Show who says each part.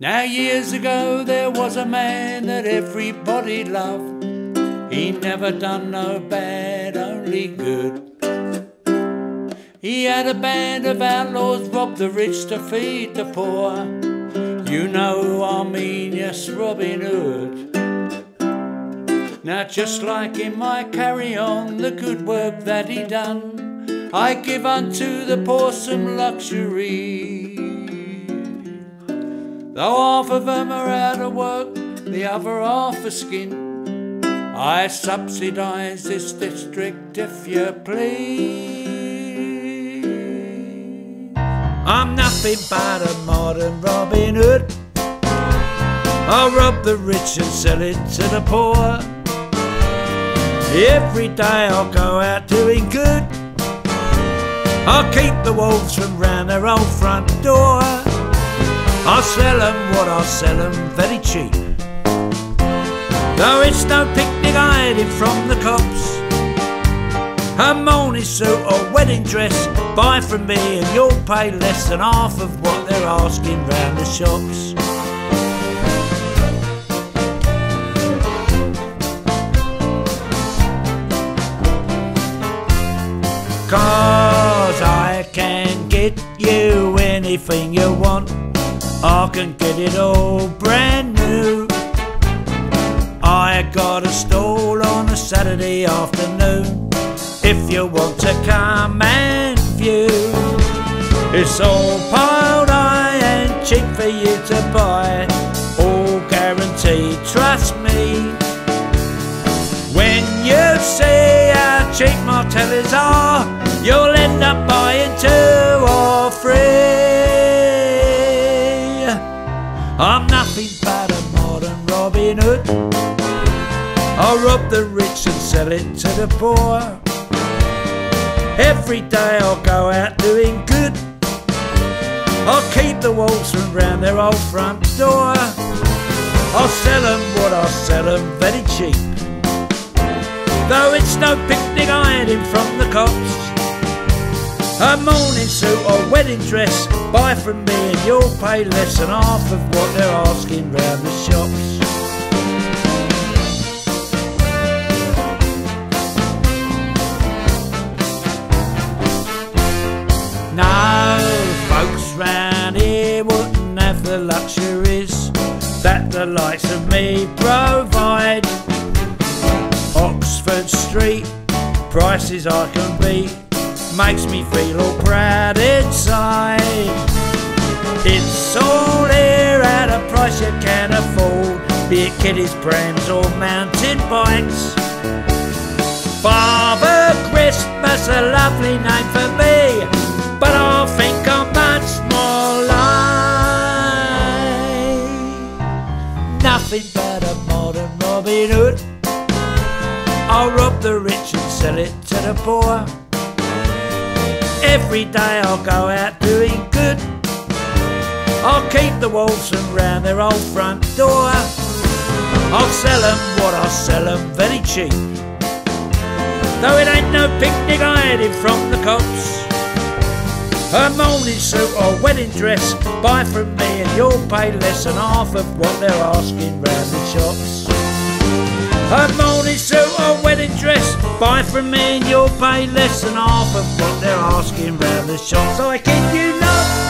Speaker 1: Now, years ago, there was a man that everybody loved. He never done no bad, only good. He had a band of outlaws, robbed the rich to feed the poor. You know I mean, yes, Robin Hood. Now, just like him, I carry on the good work that he done. I give unto the poor some luxury. Though half of them are out of work, the other half are skin. I subsidise this district if you please. I'm nothing but a modern Robin Hood. I rob the rich and sell it to the poor. Every day I'll go out doing good. I'll keep the wolves from round their old front door. I'll sell 'em what I'll sell 'em very cheap. Though it's no picnic hiding from the cops. A morning suit or wedding dress, buy from me and you'll pay less than half of what they're asking round the shops. Cause I can get you anything you want. I can get it all brand new. I got a stall on a Saturday afternoon. If you want to come and view, it's all piled high and cheap for you to buy. All guaranteed, trust me. When you see how cheap my tellies are, you'll end up buying two rob the rich and sell it to the poor. Every day I'll go out doing good. I'll keep the wolves from round their old front door. I'll sell 'em what I'll sell 'em very cheap. Though it's no picnic hiding from the cops. A morning suit or wedding dress, buy from me and you'll pay less than half of what they're asking round the shops. The likes of me provide. Oxford Street, prices I can beat, makes me feel all proud inside. It's all here at a price you can afford, be it kiddies, prams, or mountain bikes. Robin Hood. I'll rob the rich and sell it to the poor. Every day I'll go out doing good. I'll keep the wolves from round their old front door. I'll sell 'em what I'll sell 'em very cheap. Though it ain't no picnic hiding from the cops. A morning suit or wedding dress, buy from me and you'll pay less than half of what they're asking round the shops. A morning suit or wedding dress, buy from me and you'll pay less than half of what they're asking round the shops. I kid you not.